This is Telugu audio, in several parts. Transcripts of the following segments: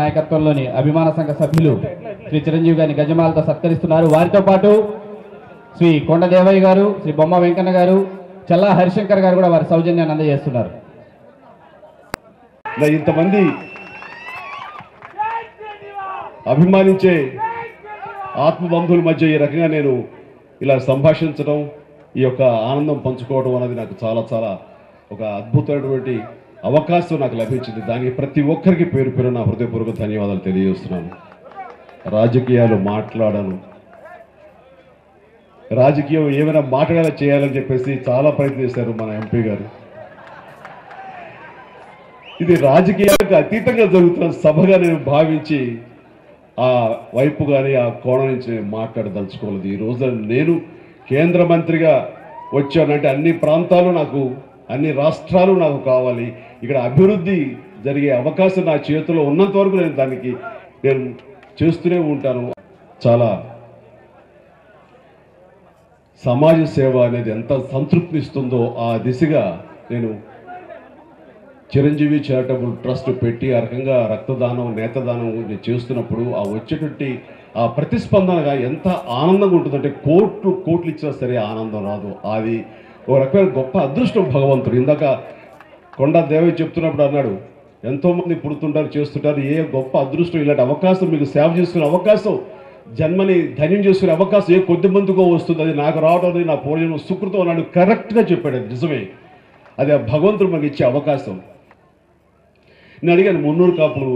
నాయకత్వంలోని అభిమాన సంఘ సభ్యులు శ్రీ చిరంజీవి గారిని గజమాలతో సత్కరిస్తున్నారు. వారితో పాటు శ్రీ కొండదేవయ్య గారు శ్రీ బొమ్మ వెంకన్న గారు చల్లా హరిశంకర్ గారు కూడా వారి సౌజన్యాన్ని అందజేస్తున్నారు. ఇంతమంది అభిమానించే ఆత్మబంధువుల మధ్య ఈ రకంగా నేను ఇలా సంభాషించడం ఈ యొక్క ఆనందం పంచుకోవడం అనేది నాకు చాలా చాలా ఒక అద్భుతమైనటువంటి అవకాశం నాకు లభించింది. దానికి ప్రతి ఒక్కరికి పేరు పేరు నా హృదయపూర్వక ధన్యవాదాలు తెలియజేస్తున్నాను. రాజకీయాలు మాట్లాడను. రాజకీయం ఏమైనా మాట్లాడేలా చేయాలని చెప్పేసి చాలా ప్రయత్నిస్తారు మన ఎంపీ గారు. ఇది రాజకీయాలకు అతీతంగా జరుగుతున్న సభగా నేను భావించి ఆ వైపు కానీ ఆ కోణం నుంచి నేను మాట్లాడదలుచుకోలేదు. ఈ రోజు నేను కేంద్ర మంత్రిగా వచ్చానంటే అన్ని ప్రాంతాలు నాకు అన్ని రాష్ట్రాలు నాకు కావాలి. ఇక్కడ అభివృద్ధి జరిగే అవకాశం నా చేతిలో ఉన్నంత వరకు నేను దానికి నేను చేస్తూనే ఉంటాను. చాలా సమాజ సేవ అనేది ఎంత సంతృప్తినిస్తుందో ఆ దిశగా నేను చిరంజీవి చారిటబుల్ ట్రస్ట్ పెట్టి ఆ రకంగా రక్తదానం నేతదానం నేను చేస్తున్నప్పుడు ఆ వచ్చేటువంటి ఆ ప్రతిస్పందనగా ఎంత ఆనందంగా ఉంటుందంటే కోట్లు కోట్లు ఇచ్చినా సరే ఆనందం రాదు. అది ఒక రకమైన గొప్ప అదృష్టం భగవంతుడు. ఇందాక కొండ దేవి చెప్తున్నప్పుడు అన్నాడు ఎంతోమంది పుడుతుంటారు చేస్తుంటారు ఏ గొప్ప అదృష్టం ఇలాంటి అవకాశం మీకు సేవ చేసుకునే అవకాశం జన్మని ధన్యం చేసుకునే అవకాశం ఏ కొద్ది మందికో వస్తుంది అది నాకు రావడం అనేది నా పూర్వజన్మ సుకృతం అన్నాడు. కరెక్ట్గా చెప్పాడు అది నిజమే. అది ఆ భగవంతుడు మనకి ఇచ్చే అవకాశం. నేను అడిగాను మున్నూరు కాపులు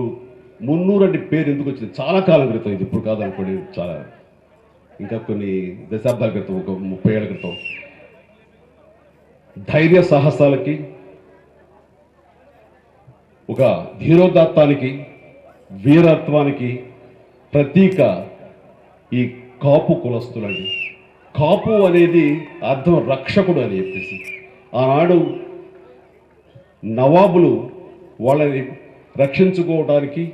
మున్నూరు అంటే పేరు ఎందుకు వచ్చింది? చాలా కాలం క్రితం ఇది ఇప్పుడు కాదనుకోండి చాలా ఇంకా కొన్ని దశాబ్దాల క్రితం ఒక ముప్పై ఏళ్ళ క్రితం. ధైర్య సాహసాలకి ఒక ధీరోదాత్తానికి వీరత్వానికి ప్రతీక ఈ కాపు కులస్తులండి. కాపు అనేది అర్థం రక్షకుడు అని చెప్పేసి. ఆనాడు నవాబులు వాళ్ళని రక్షించుకోవడానికి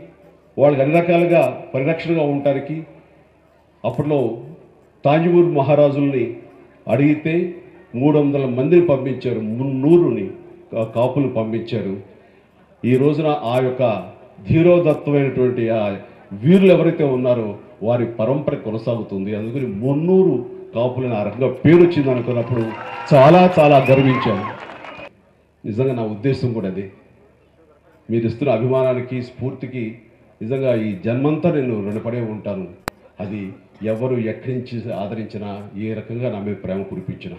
వాళ్ళకి అన్ని రకాలుగా పరిరక్షణగా ఉండటానికి అప్పట్లో తాంజూర్ మహారాజుల్ని అడిగితే మూడు వందల మందిని పంపించారు మున్నూరుని కాపులు పంపించారు. ఈ రోజున ఆ యొక్క ధీరోదత్తమైనటువంటి ఆ వీరులు ఎవరైతే ఉన్నారో వారి పరంపర కొనసాగుతుంది. అందుకని మున్నూరు కాపులని ఆ రకంగా పేరు వచ్చింది అనుకున్నప్పుడు చాలా చాలా గర్వించాను. నిజంగా నా ఉద్దేశం కూడా అది. మీరు ఇస్తున్న అభిమానానికి స్ఫూర్తికి నిజంగా ఈ జన్మంతా నేను రుణపడే ఉంటాను. అది ఎవరు ఎక్కడి నుంచి ఆదరించినా ఏ రకంగా నా మీద ప్రేమ కురిపించినా.